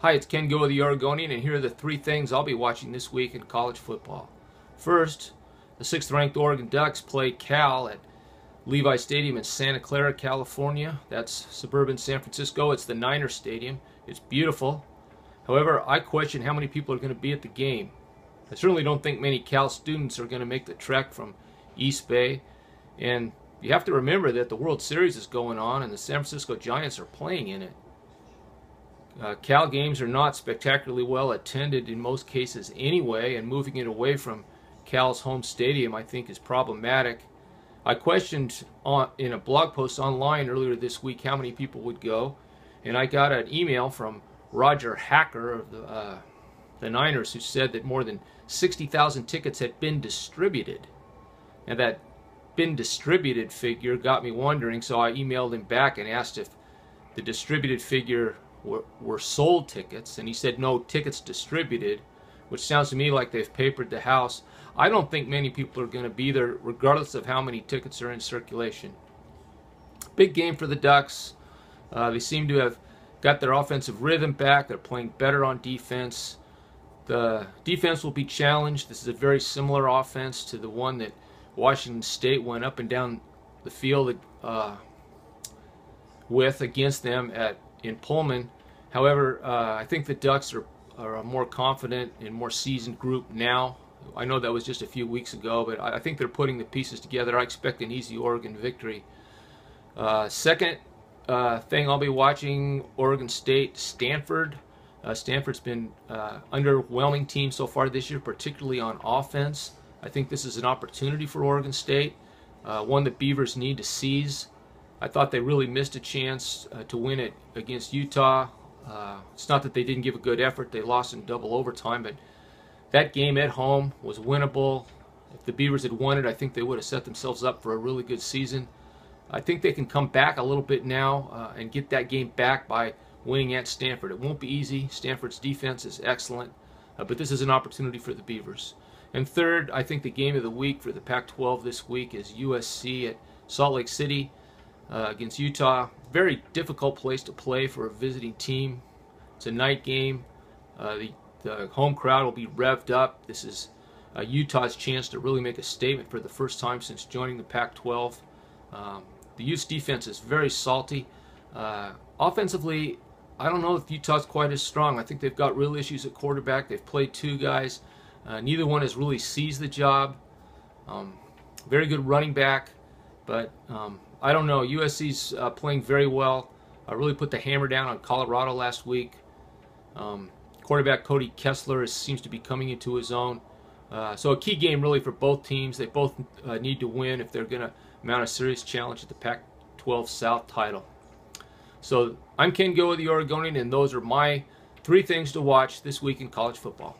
Hi, it's Ken Goe of the Oregonian, and here are the three things I'll be watching this week in college football. First, the sixth ranked Oregon Ducks play Cal at Levi Stadium in Santa Clara, California. That's suburban San Francisco. It's the Niner Stadium. It's beautiful. However, I question how many people are going to be at the game. I certainly don't think many Cal students are going to make the trek from East Bay. And you have to remember that the World Series is going on and the San Francisco Giants are playing in it. Uh, Cal games are not spectacularly well attended in most cases anyway, and moving it away from Cal's home stadium I think is problematic. I questioned on, in a blog post online earlier this week how many people would go, and I got an email from Roger Hacker of the, uh, the Niners who said that more than 60,000 tickets had been distributed. And that been distributed figure got me wondering, so I emailed him back and asked if the distributed figure were, were sold tickets, and he said no tickets distributed, which sounds to me like they've papered the house. I don't think many people are going to be there, regardless of how many tickets are in circulation. Big game for the Ducks. Uh, they seem to have got their offensive rhythm back. They're playing better on defense. The defense will be challenged. This is a very similar offense to the one that Washington State went up and down the field uh, with against them at in Pullman. However, uh, I think the Ducks are, are a more confident and more seasoned group now. I know that was just a few weeks ago, but I, I think they're putting the pieces together. I expect an easy Oregon victory. Uh, second uh, thing I'll be watching Oregon State, Stanford. Uh, Stanford's been uh, underwhelming team so far this year, particularly on offense. I think this is an opportunity for Oregon State, one that Beavers need to seize. I thought they really missed a chance uh, to win it against Utah. Uh, it's not that they didn't give a good effort; they lost in double overtime, but that game at home was winnable. If the Beavers had won it, I think they would have set themselves up for a really good season. I think they can come back a little bit now uh, and get that game back by winning at Stanford. It won't be easy. Stanford's defense is excellent, uh, but this is an opportunity for the Beavers. And third, I think the game of the week for the Pac-12 this week is USC at Salt Lake City uh, against Utah. Very difficult place to play for a visiting team. It's a night game. Uh, the, the home crowd will be revved up. This is uh, Utah's chance to really make a statement for the first time since joining the Pac-12. Um, the Utes defense is very salty. Uh, offensively, I don't know if Utah's quite as strong. I think they've got real issues at quarterback. They've played two guys. Uh, neither one has really seized the job. Um, very good running back, but um, I don't know. USC's uh, playing very well. I really put the hammer down on Colorado last week. Um, quarterback Cody Kessler is, seems to be coming into his own. Uh, so a key game really for both teams. They both uh, need to win if they're going to mount a serious challenge at the Pac-12 South title. So I'm Ken Goe with the Oregonian, and those are my three things to watch this week in college football.